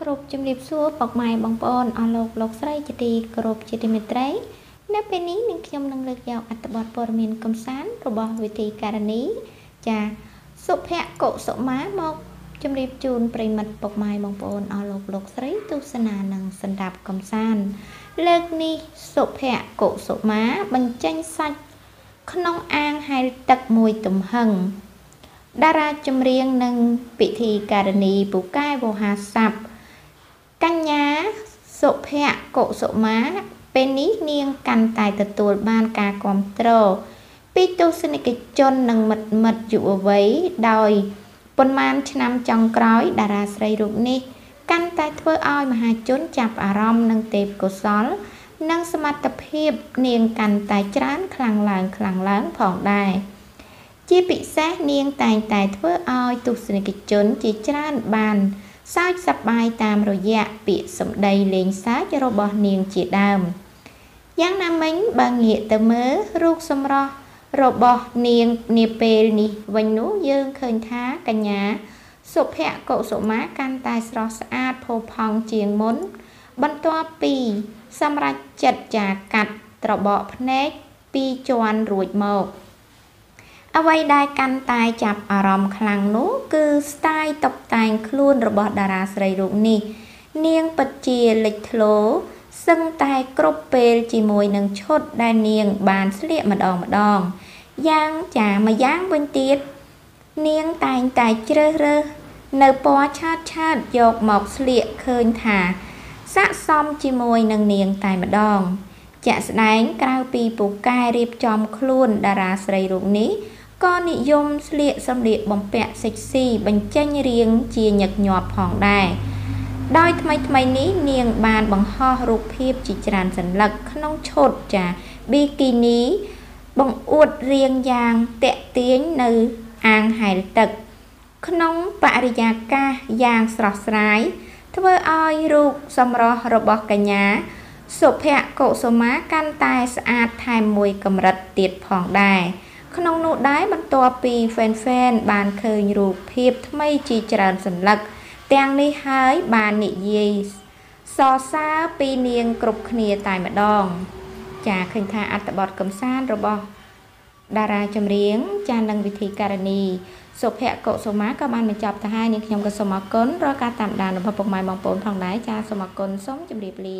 គ្រប់ជំរាបសួរពុកម៉ែបងប្អូនអស់លោកលោកស្រីជាទីគោរពជាទីមេត្រី នៅពេលនេះនឹងខ្ញុំនឹងលើកយកអត្ថបទព័ត៌មានកំសាន្តរបស់វិធីការនីចាសុភ័ក្រកុសុមាមកជម្រាបជូនប្រិមិត្តពុកម៉ែបងប្អូនអស់លោកលោកស្រីទស្សនានិងសម្ដាប់កំសាន្តលើកនេះសុភ័ក្រកុសុមាបញ្ចេញសាច់ក្នុងអាងហែលទឹកមួយទំហឹងតារាចម្រៀងនិងពិធីការនីពូកែវោហាស័ព្ទកញ្ញា សុភ័ក្រកុសុមាពេលនេះនាងកាន់តែទទួលបានការគ្រប់គ្រងពីទស្សនិកជននិងមិត្តមិត្តយុវវ័យដោយប៉ុន្មានឆ្នាំចុងក្រោយតារាស្រីរូបនេះ កាន់តែធ្វើឲ្យមហាជនចាប់អារម្មណ៍នឹងទេពកោសល និងសមត្ថភាពនាងកាន់តែច្រើនខ្លាំងឡើងខ្លាំងឡើងផងដែរជាពិសេសនាងតែងតែធ្វើឲ្យទស្សនិកជនជាច្រើនបាន សើចសប្បាយតាមរយៈពាក្យសម្ដីលេងសើចរបស់នាងជាដើមយ៉ាងណាមិញបើងាកទៅមើលរូបសម្រស់របស់នាងនាពេលនេះវិញនោះយើងឃើញថាកញ្ញាសុភ័ក្រកុសុមាកាន់តែស្រស់ស្អាតផូរផង់ជាងមុន បន្ទាប់ពីសម្រេចចិត្តចាកាត់ត្របកភ្នែកពីរជាន់រួចមក អ្វីដែលកាន់តែចាប់អារម្មណ៍ខ្លាំងនោះគឺស្ទាយតុបតែងខ្លួនរបស់តារាស្រីរូបនេះ នាងពិតជាលេចធ្លោសឹងតែគ្រប់ពេលជាមួយនឹងឈុតដែលនាងបានស្លៀកម្ដងម្ដងយ៉ាងចាម្យ៉ាងវិញទៀតនាងតែងតែជ្រើសរើសនៅពណ៌ឆើតឆើតយកមកស្លៀកឃើញថាស័កសមជាមួយនឹងនាងតែម្ដងជាក់ស្ដែងក្រៅពីពូកែរៀបចំខ្លួនតារាស្រីរូបនេះ ក៏និយមស្លៀកសម្លៀកបំពាក់សិចស៊ីបញ្ចេញរាងជាញឹកញាប់ផងដែរដោយថ្មីថ្មីនេះនាងបានបង្ហោះរូបភាពជាច្រើនសន្លឹកក្នុងឈុតចាប៊ីគីនី បង្អួតរាងយ៉ាងតាក់ទាញនៅអាងហែលទឹក ក្នុងបរិយាកាសយ៉ាងស្រស់ស្រាយធ្វើឲ្យរូបសម្រស់របស់កញ្ញាសុភ័ក្រកុសុមាកាន់តែស្អាតថែមមួយកម្រិតទៀតផងដែរ ក្នុងនោះដែរបន្ទាប់ពី fan fan បានឃើញរូបភាពថ្មីជាច្រើនសន្លឹក ទាំងនេះហើយបាននិយាយសរសើរពីនាងគ្រប់គ្នាតែម្ដង ចាឃើញថាអត្ថបទកំសាន្តរបស់តារាចម្រៀងចានឹងវិធីការនីសុភ័ក្រកុសុមាក៏បានបញ្ចប់ទៅហើយនាងខ្ញុំក៏សូមអរគុណរាល់ការតាមដានរបស់ពុកម៉ែបងប្អូនផងដែរចាសូមអរគុណសូមជម្រាបលា